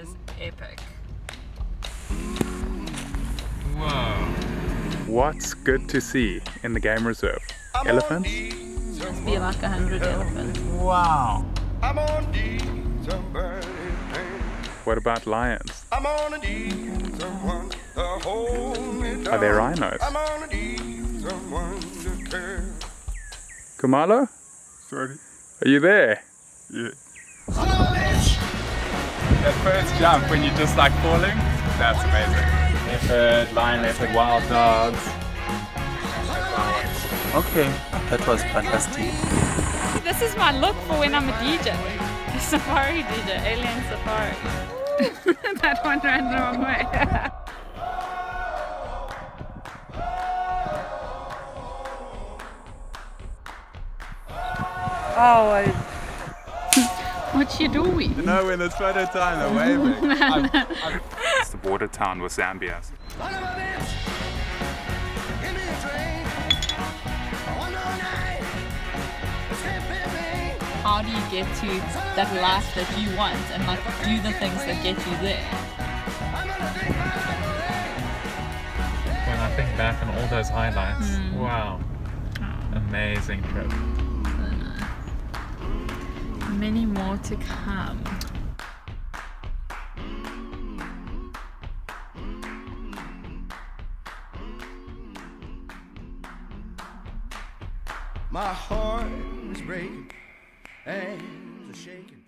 is epic. Whoa. What's good to see in the game reserve? Elephants? Must be like a hundred elephants. Wow. I'm on these burning things. What about lions? I'm on these to hold me down. Are there rhinos? I'm on these to care. Kumalo? Sorry. Are you there? Yeah. That first jump when you're just like falling, that's amazing. Leopard, lion, leopard, wild dogs. Okay, that was fantastic. This is my look for when I'm a DJ. A safari DJ, alien safari. that one ran the wrong way. Oh, I what you doing? No, when it's photo time, they're waving. I'm, I'm It's the border town with Zambia. Son of a bitch. Give me a drink. One more night. Skip me. How do you get to that life that you want and like do the things that get you there? I'm gonna take my when I think back on all those highlights, hmm. wow. Oh. Amazing trip. Many more to come. My heart is breaking, hands are shaking.